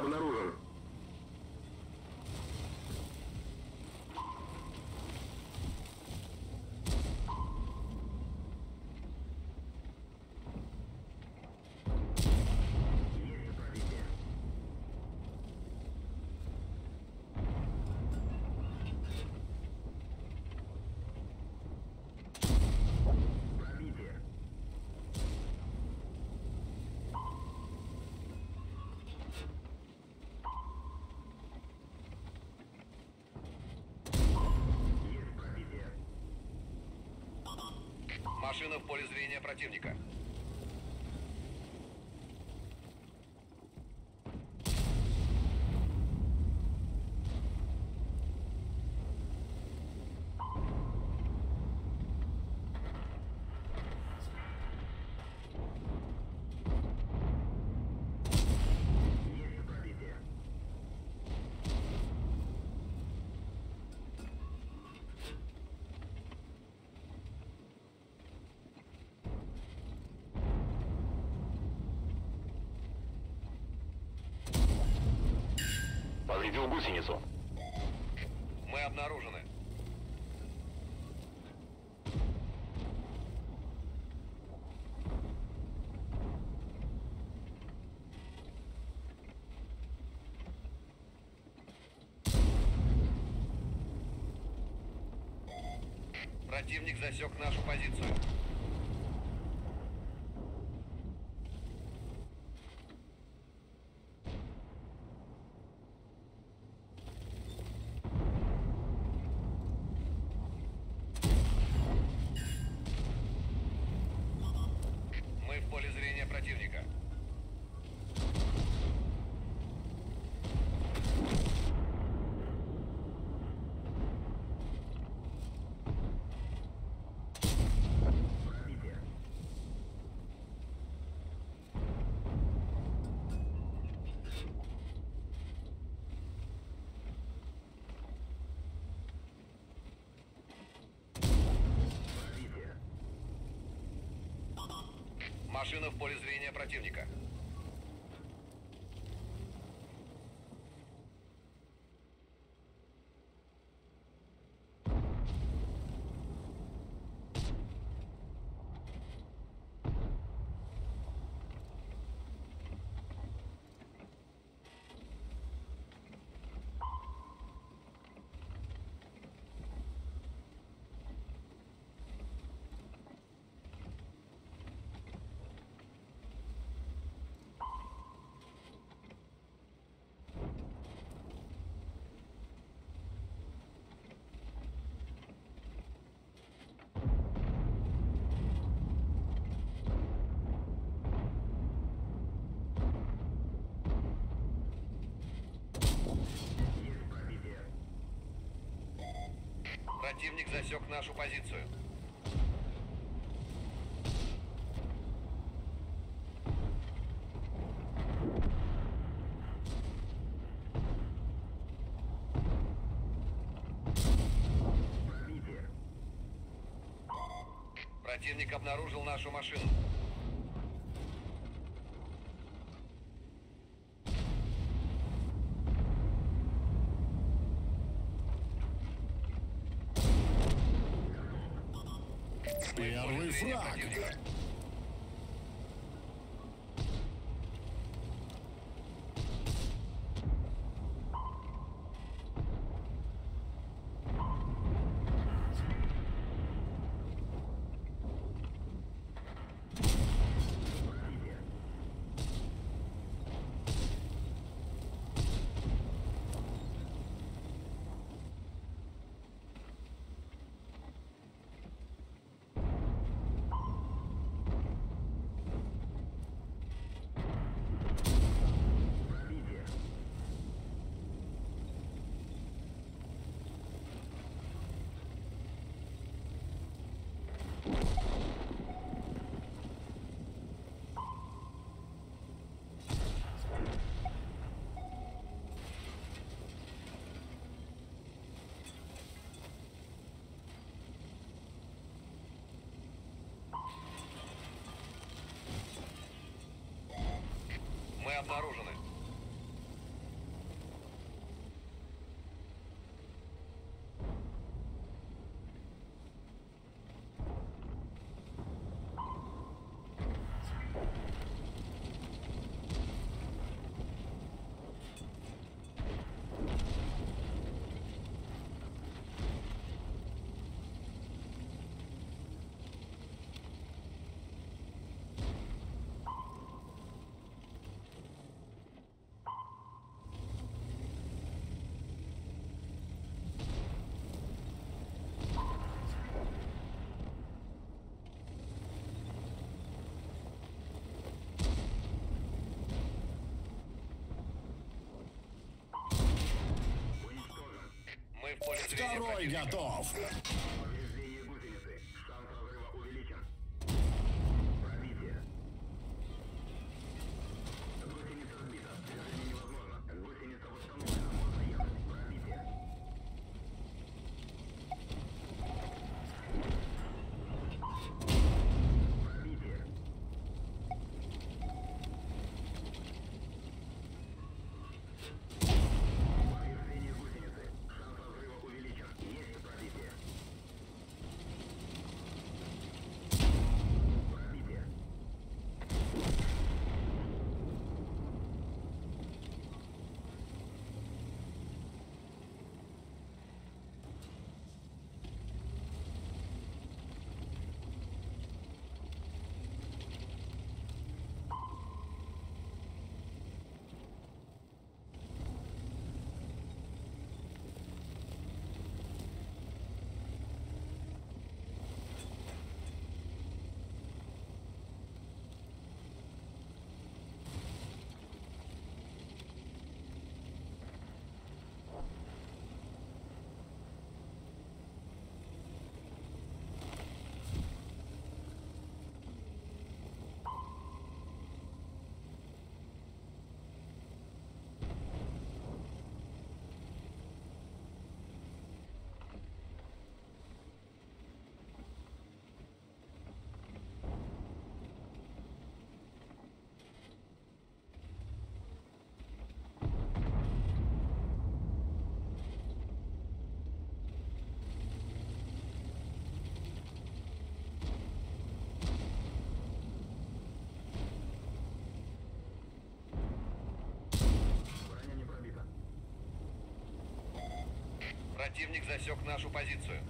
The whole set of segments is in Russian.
обнаружен. Машина в поле зрения противника. Есть пробитие. Повредил гусеницу. Мы обнаружены. Противник засек нашу позицию. Мы в поле зрения противника. Пробитие. Пробитие. Машина в поле зрения противника. Есть пробитие. Противник засек нашу позицию. Противник обнаружил нашу машину. фраг. Второй готов. Противник засек нашу позицию.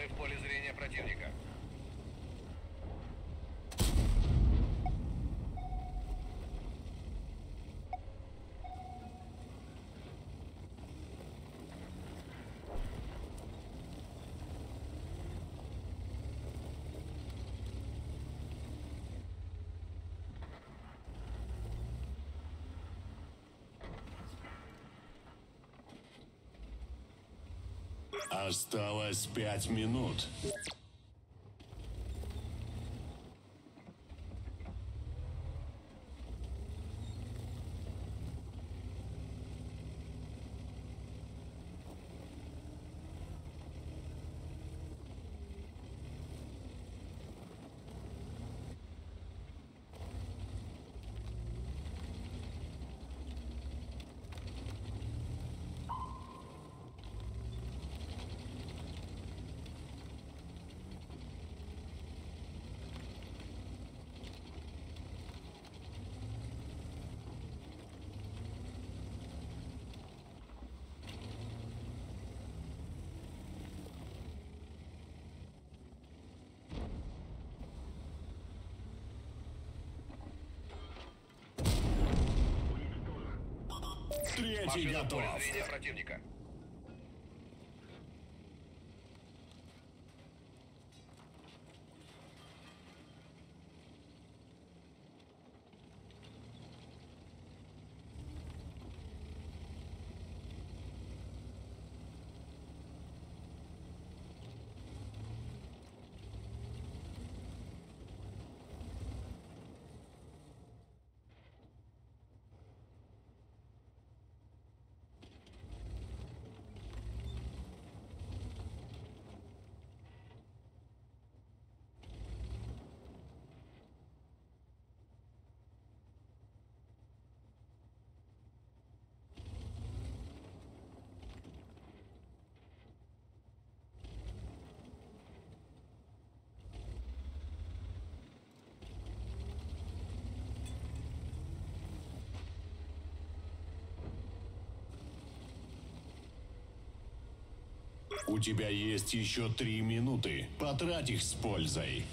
Мы в поле зрения противника. Осталось пять минут. Третий готов. Противника. У тебя есть еще три минуты. Потрать их с пользой.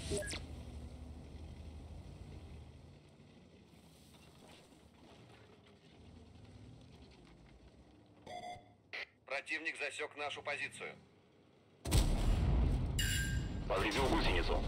Противник засек нашу позицию. Повредил гусеницу.